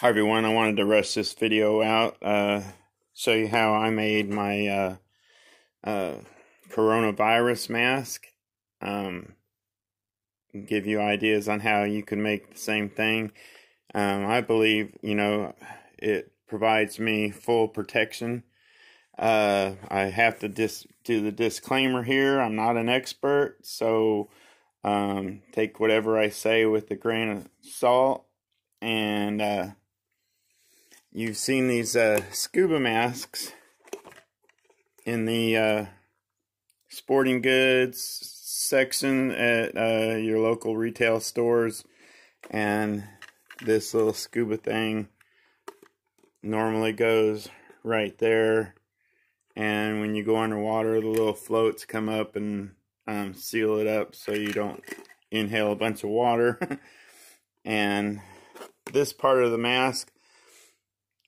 Hi everyone, I wanted to rush this video out, uh, show you how I made my uh, uh, coronavirus mask, um, give you ideas on how you can make the same thing. Um, I believe, you know, it provides me full protection. Uh, I have to dis do the disclaimer here, I'm not an expert, so um, take whatever I say with a grain of salt, and uh, you've seen these uh, scuba masks in the uh, sporting goods section at uh, your local retail stores. And this little scuba thing normally goes right there. And when you go underwater the little floats come up and um, seal it up so you don't inhale a bunch of water. And this part of the mask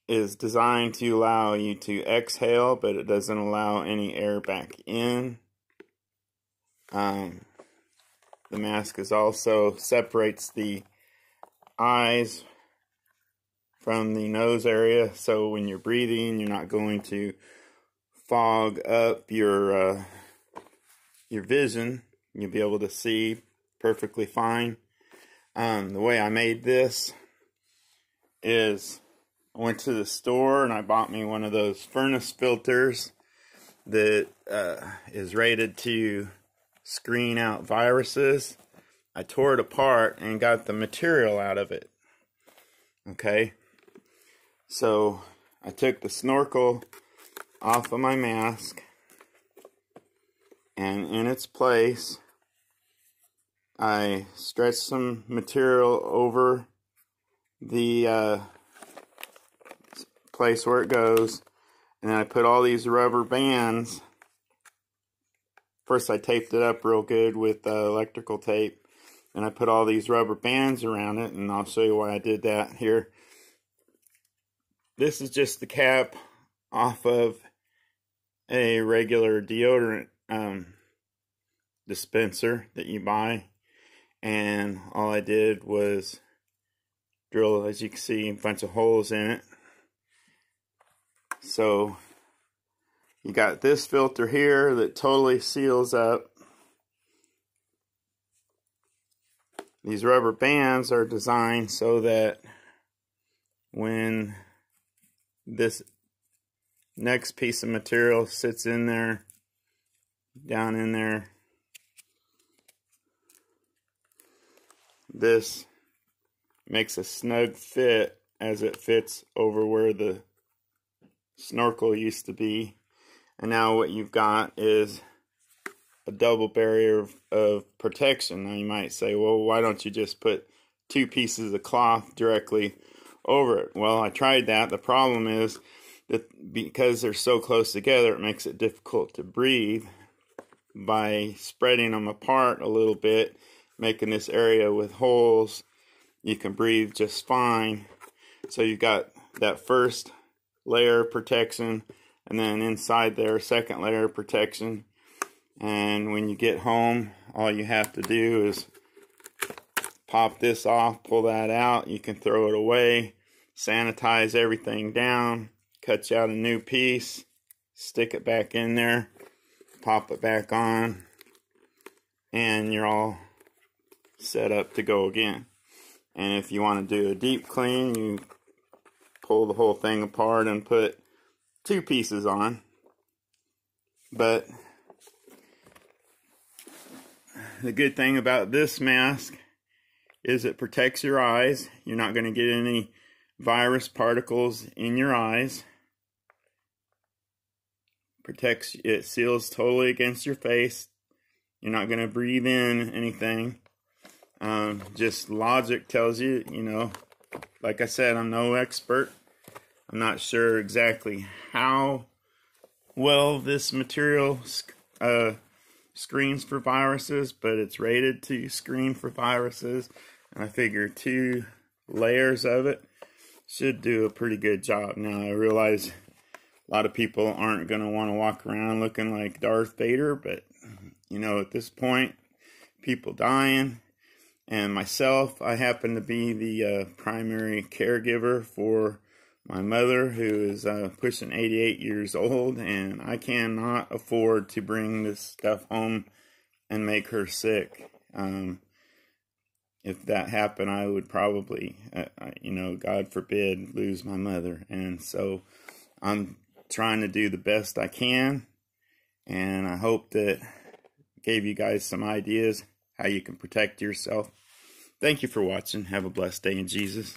is designed to allow you to exhale, but it doesn't allow any air back in. Um, the mask is also separates the eyes from the nose area, so when you're breathing, you're not going to fog up your uh, your vision. You'll be able to see perfectly fine. Um, the way I made this is I went to the store and I bought me one of those furnace filters that uh, is rated to screen out viruses. I tore it apart and got the material out of it. Okay, so I took the snorkel off of my mask and in its place I stretched some material over the uh, place where it goes. And then I put all these rubber bands. First I taped it up real good with uh, electrical tape. And I put all these rubber bands around it. And I'll show you why I did that here. This is just the cap off of a regular deodorant um, dispenser that you buy. And all I did was drill, as you can see, a bunch of holes in it. So you got this filter here that totally seals up. These rubber bands are designed so that when this next piece of material sits in there, down in there, this makes a snug fit as it fits over where the snorkel used to be. And now what you've got is a double barrier of, of protection. Now you might say, well, why don't you just put two pieces of cloth directly over it? Well, I tried that. The problem is that because they're so close together, it makes it difficult to breathe. By spreading them apart a little bit, making this area with holes, you can breathe just fine. So you've got that first layer of protection and then inside there second layer of protection. And when you get home all you have to do is pop this off pull that out. You can throw it away sanitize everything down cut out a new piece stick it back in there pop it back on and you're all set up to go again. And if you want to do a deep clean you pull the whole thing apart and put two pieces on. But the good thing about this mask is it protects your eyes. You're not going to get any virus particles in your eyes. Protects, it seals totally against your face. You're not going to breathe in anything. Um, just logic tells you, you know, like I said, I'm no expert. I'm not sure exactly how well this material uh, screens for viruses, but it's rated to screen for viruses. And I figure two layers of it should do a pretty good job. Now, I realize a lot of people aren't going to want to walk around looking like Darth Vader, but, you know, at this point, people dying, And myself, I happen to be the uh, primary caregiver for my mother, who is uh, pushing 88 years old, and I cannot afford to bring this stuff home and make her sick. Um, if that happened, I would probably, uh, you know, God forbid, lose my mother. And so I'm trying to do the best I can. And I hope that gave you guys some ideas how you can protect yourself. Thank you for watching. Have a blessed day in Jesus.